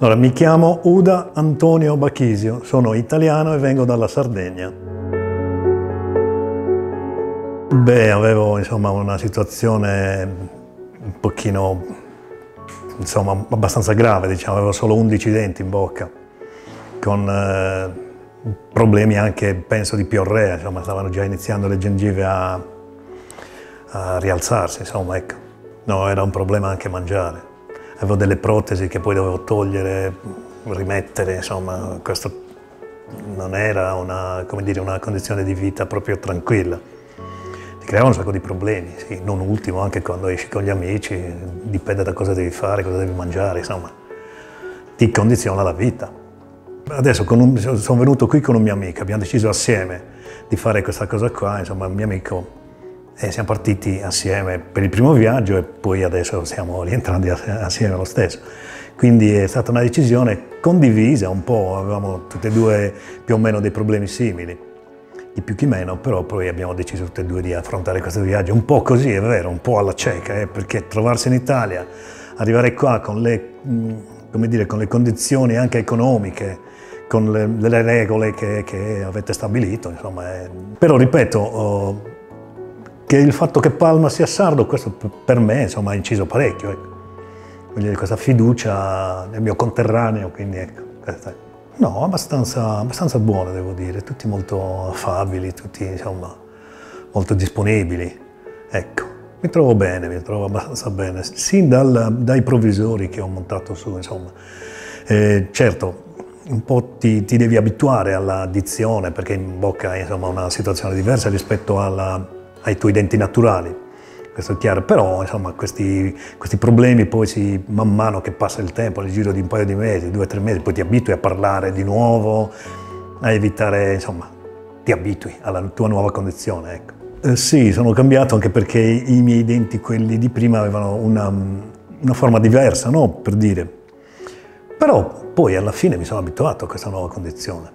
Allora, mi chiamo Uda Antonio Bachisio, sono italiano e vengo dalla Sardegna. Beh, avevo insomma una situazione un pochino, insomma, abbastanza grave, diciamo, avevo solo 11 denti in bocca, con eh, problemi anche, penso, di piorrea, insomma, stavano già iniziando le gengive a, a rialzarsi, insomma, ecco. No, era un problema anche mangiare avevo delle protesi che poi dovevo togliere, rimettere, insomma, questo non era una, dire, una condizione di vita proprio tranquilla. Ti creava un sacco di problemi, sì, non ultimo anche quando esci con gli amici, dipende da cosa devi fare, cosa devi mangiare, insomma, ti condiziona la vita. Adesso un, sono venuto qui con un mio amico, abbiamo deciso assieme di fare questa cosa qua, insomma, un mio amico e siamo partiti assieme per il primo viaggio e poi adesso stiamo rientrando assieme lo stesso. Quindi è stata una decisione condivisa un po', avevamo tutte e due più o meno dei problemi simili, di più che meno, però poi abbiamo deciso tutte e due di affrontare questo viaggio un po' così, è vero, un po' alla cieca, eh, perché trovarsi in Italia, arrivare qua con le, dire, con le condizioni anche economiche, con le, le regole che, che, avete stabilito, insomma, è... però ripeto, oh, che il fatto che Palma sia sardo, questo per me insomma, ha inciso parecchio. Ecco. Quindi questa fiducia nel mio conterraneo, quindi ecco, questa. No, abbastanza, abbastanza buona devo dire, tutti molto affabili, tutti insomma molto disponibili. Ecco, mi trovo bene, mi trovo abbastanza bene, sin dal, dai provvisori che ho montato su, insomma. Eh, certo, un po' ti, ti devi abituare alla dizione perché in bocca è insomma, una situazione diversa rispetto alla, ai tuoi denti naturali, questo è chiaro, però insomma questi, questi, problemi poi si, man mano che passa il tempo, nel giro di un paio di mesi, due o tre mesi, poi ti abitui a parlare di nuovo, a evitare, insomma, ti abitui alla tua nuova condizione, ecco. Eh, sì, sono cambiato anche perché i miei denti, quelli di prima, avevano una, una forma diversa, no? Per dire. Però poi alla fine mi sono abituato a questa nuova condizione.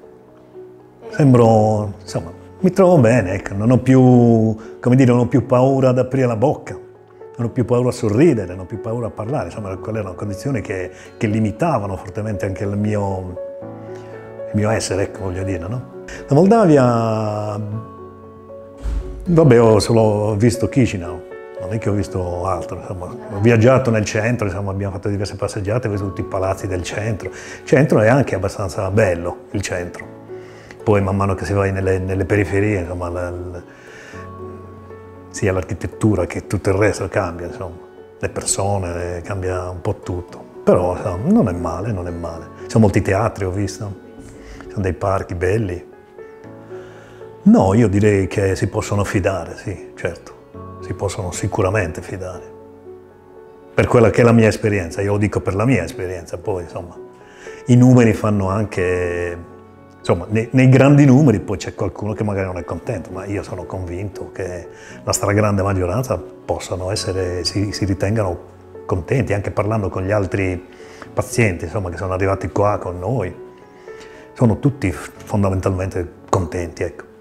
Sembro, insomma, mi trovo bene, ecco, non ho più, dire, non ho più paura ad aprire la bocca, non ho più paura a sorridere, non ho più paura a parlare, insomma, quelle erano condizioni che, che limitavano fortemente anche il mio, il mio essere, ecco, voglio dire, no? La Moldavia, vabbè, ho solo visto Chisinau, non è che ho visto altro, insomma, ho viaggiato nel centro, insomma, abbiamo fatto diverse passeggiate, ho visto tutti i palazzi del centro. Il centro è anche abbastanza bello, il centro. Poi man mano che si va nelle, nelle periferie, insomma, la, la, sia l'architettura che tutto il resto cambia, insomma. le persone, cambia un po' tutto. Però insomma, non è male, non è male. Ci sono molti teatri, ho visto, ci sono dei parchi belli. No, io direi che si possono fidare, sì, certo, si possono sicuramente fidare. Per quella che è la mia esperienza, io lo dico per la mia esperienza, poi insomma, i numeri fanno anche Insomma, nei, nei, grandi numeri poi c'è qualcuno che magari non è contento, ma io sono convinto che la stragrande maggioranza possano essere, si, si ritengano contenti, anche parlando con gli altri pazienti insomma, che sono arrivati qua con noi. Sono tutti fondamentalmente contenti. Ecco.